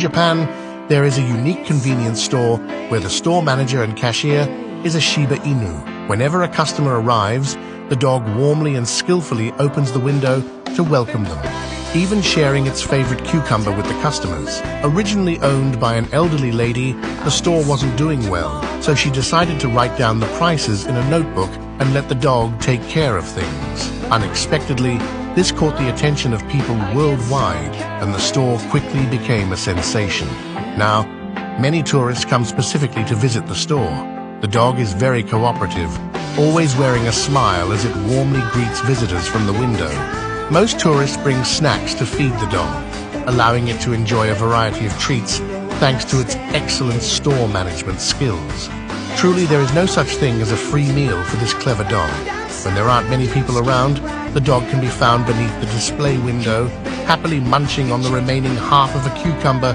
Japan, there is a unique convenience store where the store manager and cashier is a Shiba Inu. Whenever a customer arrives, the dog warmly and skillfully opens the window to welcome them, even sharing its favorite cucumber with the customers. Originally owned by an elderly lady, the store wasn't doing well, so she decided to write down the prices in a notebook and let the dog take care of things. Unexpectedly, this caught the attention of people worldwide, and the store quickly became a sensation. Now, many tourists come specifically to visit the store. The dog is very cooperative, always wearing a smile as it warmly greets visitors from the window. Most tourists bring snacks to feed the dog, allowing it to enjoy a variety of treats thanks to its excellent store management skills. Truly, there is no such thing as a free meal for this clever dog. When there aren't many people around, the dog can be found beneath the display window, happily munching on the remaining half of a cucumber